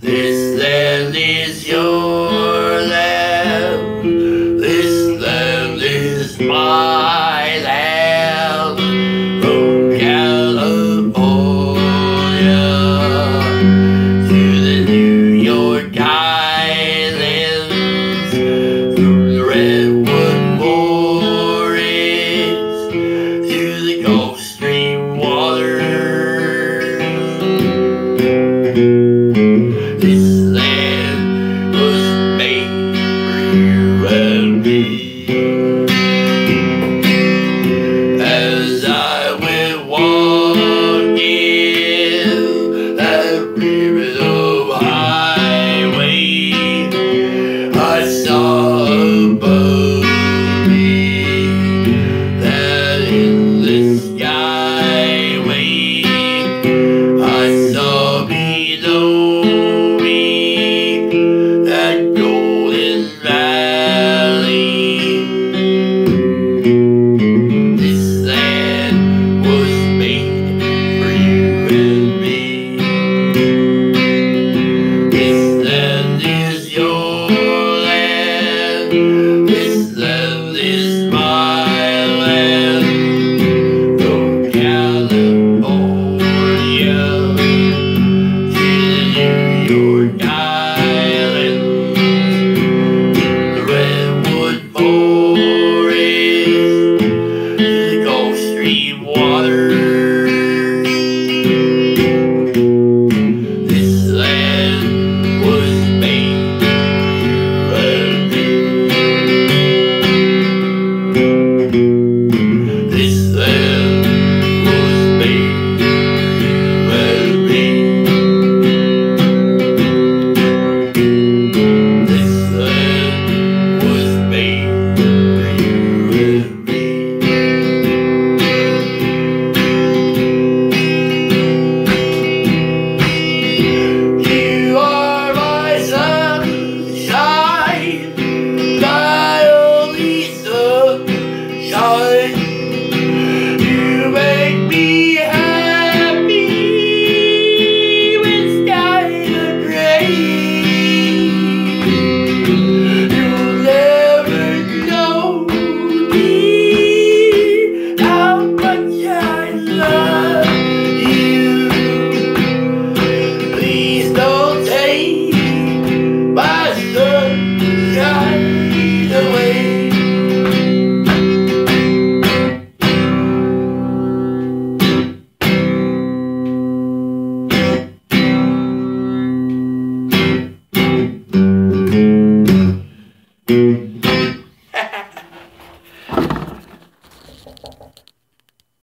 This land is your land, this land is my land, from California to the New York Islands, through the Redwood Forests, to the Gulf Stream waters. me. Mm-hmm.